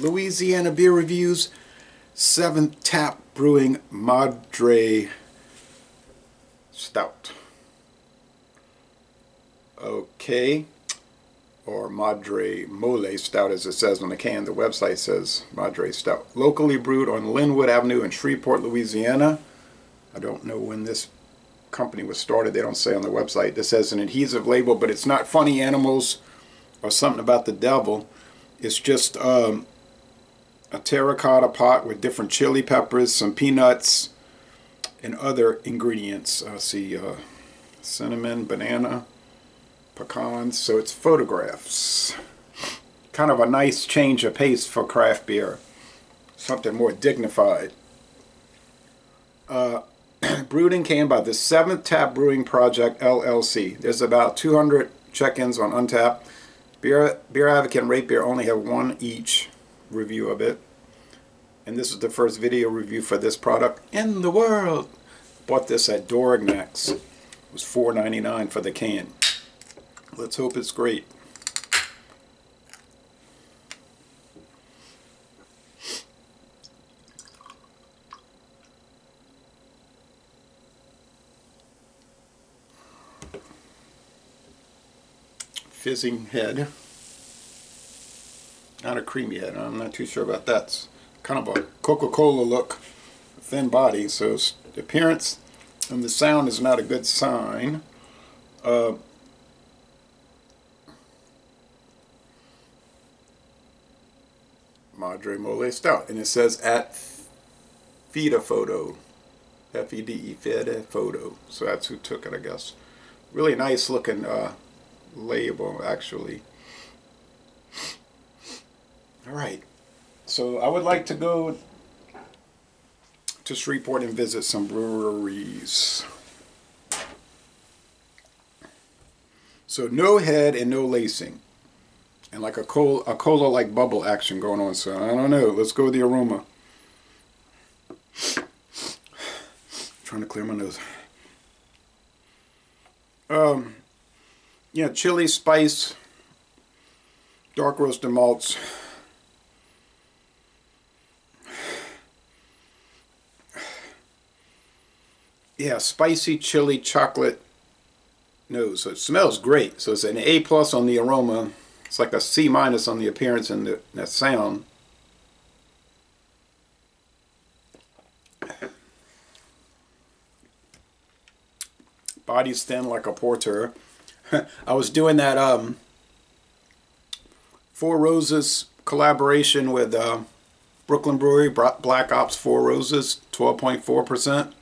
Louisiana Beer Reviews, 7th Tap Brewing Madre Stout. Okay, or Madre Mole Stout as it says on the can. The website says Madre Stout. Locally brewed on Linwood Avenue in Shreveport, Louisiana. I don't know when this company was started. They don't say on the website. This has an adhesive label, but it's not funny animals or something about the devil. It's just um, a terracotta pot with different chili peppers, some peanuts, and other ingredients. I see uh, cinnamon, banana, pecans. So it's photographs. Kind of a nice change of pace for craft beer. Something more dignified. Uh, brewed and canned by the 7th Tap Brewing Project LLC. There's about 200 check-ins on Untappd. Beer, Beer Advocate and Rate Beer only have one each review of it. And this is the first video review for this product in the world. Bought this at Dorignac's. It was $4.99 for the can. Let's hope it's great. Fizzing head. Not a creamy head. I'm not too sure about that. It's kind of a Coca-Cola look. Thin body. So the appearance and the sound is not a good sign. Uh, Madre Mole Stout. And it says at Feda Photo. F-E-D-E, Feda Photo. So that's who took it, I guess. Really nice looking uh, label, actually. All right. So I would like to go to Shreveport and visit some breweries. So no head and no lacing. And like a cola, a cola like bubble action going on. So I don't know. Let's go with the aroma. trying to clear my nose. Um, yeah, chili, spice, dark roasted malts. Yeah, spicy chili chocolate nose. So it smells great. So it's an A plus on the aroma. It's like a C minus on the appearance and the, that sound. Body's thin like a porter. I was doing that um, Four Roses collaboration with uh, Brooklyn Brewery, Black Ops Four Roses, 12.4%.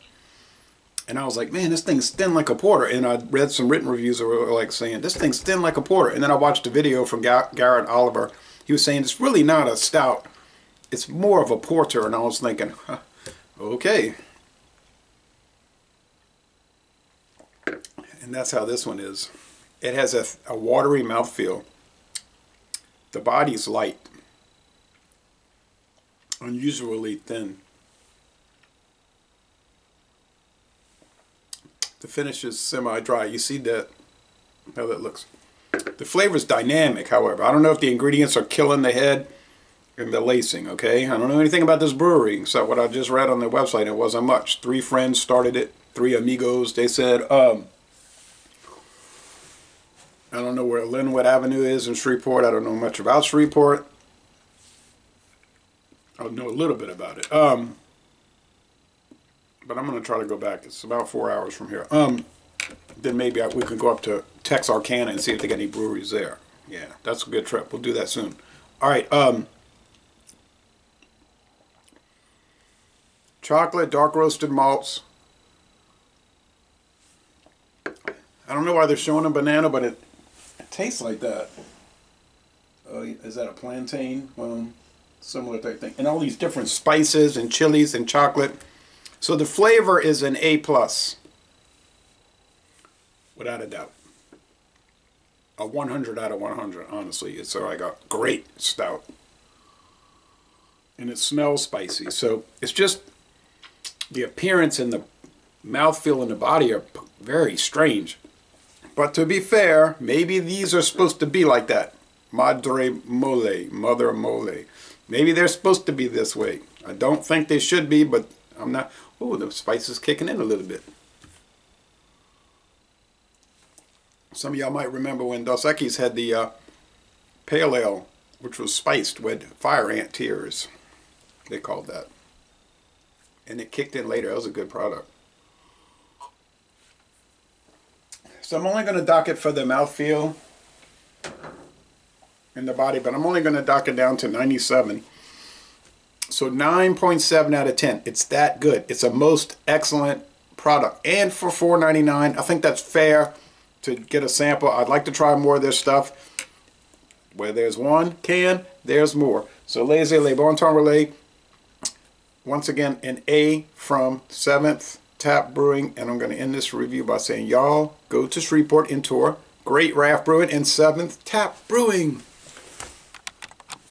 And I was like, man, this thing's thin like a porter. And I read some written reviews that were like saying, this thing's thin like a porter. And then I watched a video from Garrett Oliver. He was saying, it's really not a stout. It's more of a porter. And I was thinking, huh, okay. And that's how this one is. It has a, a watery mouthfeel. The body's light. Unusually thin. The finish is semi-dry. You see that, how that looks. The flavor is dynamic, however. I don't know if the ingredients are killing the head and the lacing, okay? I don't know anything about this brewery, except what I just read on their website. It wasn't much. Three friends started it, three amigos. They said, um, I don't know where Linwood Avenue is in Shreveport. I don't know much about Shreveport. I know a little bit about it. Um, but I'm going to try to go back. It's about four hours from here. Um, then maybe I, we can go up to Texarkana and see if they got any breweries there. Yeah, that's a good trip. We'll do that soon. All right. Um, chocolate, dark roasted malts. I don't know why they're showing a banana, but it it tastes like that. Uh, is that a plantain? Well, similar type thing. And all these different spices and chilies and chocolate. So the flavor is an A plus, without a doubt. A 100 out of 100, honestly. It's like a great stout. And it smells spicy. So it's just the appearance and the mouthfeel and the body are very strange. But to be fair, maybe these are supposed to be like that. Madre Mole, Mother Mole. Maybe they're supposed to be this way. I don't think they should be, but I'm not. Oh, the spice is kicking in a little bit. Some of y'all might remember when Dos Equis had the uh, pale ale, which was spiced with fire ant tears. They called that. And it kicked in later. That was a good product. So I'm only going to dock it for the mouthfeel and the body, but I'm only going to dock it down to 97. So 9.7 out of 10. It's that good. It's a most excellent product. And for $4.99, I think that's fair to get a sample. I'd like to try more of this stuff. Where there's one can, there's more. So Laissez les Bon Temps Relais, once again, an A from 7th Tap Brewing. And I'm going to end this review by saying, y'all, go to Shreveport in tour. Great Raft Brewing and 7th Tap Brewing.